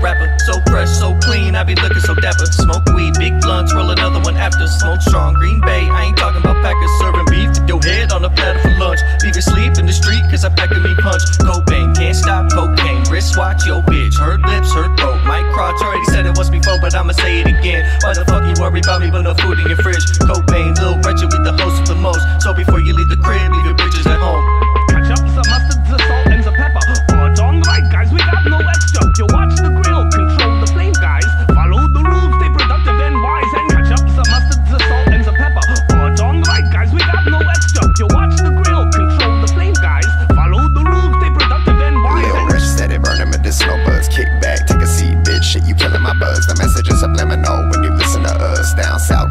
rapper. So fresh, so clean, I be looking so dapper. Smoke weed, big blunts, roll another one after. Smoke strong, Green Bay, I ain't talking about Packers. Serving beef your head on a platter for lunch. Leave your sleep in the street, cause I pack a me punch. Cobain, can't stop cocaine. Wristwatch, yo bitch. Her lips, her throat. My Crotch already said it once before, but I'ma say it again. Why the fuck you worry about me, but no food in your fridge? Cobain, Lil Wretched with the host of the most. So before you leave the crib, leave your bitch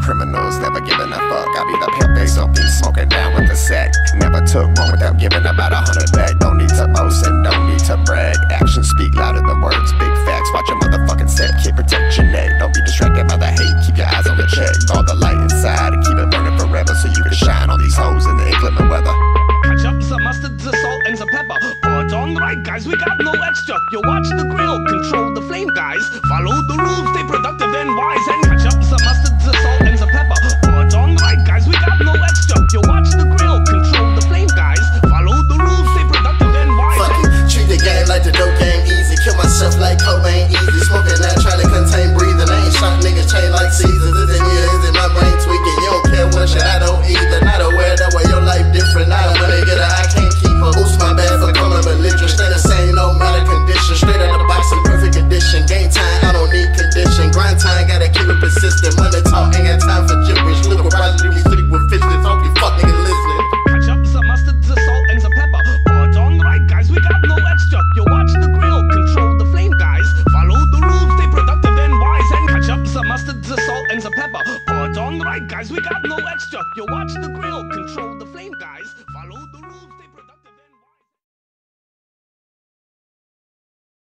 criminals, never giving a fuck. I be the pimp face on beat, smoking down with the sack. Never took one without giving about a hundred back. Don't need to boast and don't need to brag. Actions speak louder than words, big facts. Watch your motherfucking step, kid, protect your neck. Don't be distracted by the hate, keep your eyes on the check. All the light inside and keep it burning forever so you can shine on these hoes in the inclement weather. Catch up some mustard, the salt, and the pepper. Put on right, guys, we got no extra. You watch the grill, control the flame, guys. Follow the rules, they productive guys, we got no extra. You watch the grill, control the flame, guys.